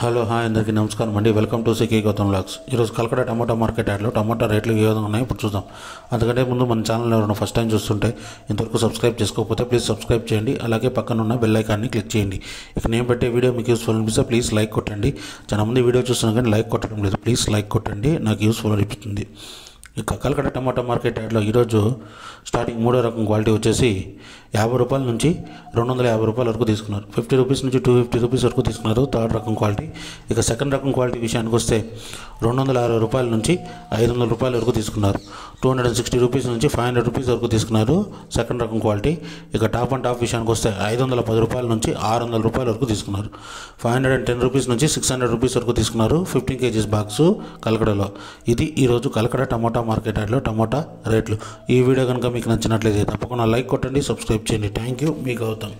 Hello hi అందరికీ నమస్కారం అండి. వెల్కమ్ టు సికీ గౌతమ్ లాక్స్ ఈరోజు కలకడ టమాటా మార్కెట్ యాడ్లో టమాటా రేట్లు ఏ విధంగా ఉన్నాయో ఇప్పుడు చూద్దాం. అందుకంటే ముందు మన ఛానల్ ఎవరైనా ఫస్ట్ టైం చూస్తుంటే ఇంతవరకు సబ్స్క్రైబ్ చేసుకోకపోతే ప్లీజ్ సబ్స్క్రైబ్ చేయండి. అలాగే పక్కన ఉన్న బెల్ ఐకాన్ని క్లిక్ చేయండి. ఇక నేను పెట్టే వీడియో మీకు యూస్ఫుల్ అనిపిస్తే ప్లీజ్ లైక్ కొట్టండి. చాలా మంది వీడియో చూస్తున్నా కానీ లైక్ కొట్టడం లేదు. ప్లీజ్ లైక్ కొట్టండి. నాకు యూస్ఫుల్ అనిపిస్తుంది. ఇక కలకడ టమాటా మార్కెట్ యార్డ్లో ఈరోజు స్టార్టింగ్ మూడో రకం క్వాలిటీ వచ్చేసి యాభై రూపాయల నుంచి రెండు వందల యాభై రూపాయల వరకు తీసుకున్నారు. ఫిఫ్టీ రూపీస్ నుంచి టూ ఫిఫ్టీ రూపీస్ వరకు తీసుకున్నారు థర్డ్ రకం క్వాలిటీ. ఇక సెకండ్ రకం క్వాలిటీ విషయానికి వస్తే రెండు వందల అరవై రూపాయల నుంచి ఐదు వందల రూపాయల వరకు తీసుకున్నారు. Two hundred and sixty rupees నుంచి ఫైవ్ హండ్రెడ్ రూపీస్ వరకు తీసుకున్నారు సెకండ్ రకం క్వాలిటీ. ఇక టాప్ అండ్ టాప్ విషయానికి వస్తే ఐదు వందల పది రూపాయల నుంచి ఆరు వందల రూపాయల వరకు తీసుకున్నారు. Five hundred and ten rupees నుంచి సిక్స్ హండ్రెడ్ రూపీస్ వరకు తీసుకున్నారు ఫిఫ్టీన్ కేజీస్ బాక్స్ కలకడలో. ఇది ఈరోజు కలకడ టమాటా మార్కెట్ యార్డ్లో టమాటా రేట్లు. ఈ వీడియో కనుక మీకు నచ్చినట్లయితే తప్పకుండా లైక్ కొట్టండి సబ్స్క్రైబ్ చేయండి. Thank you. మీ గౌతమ్.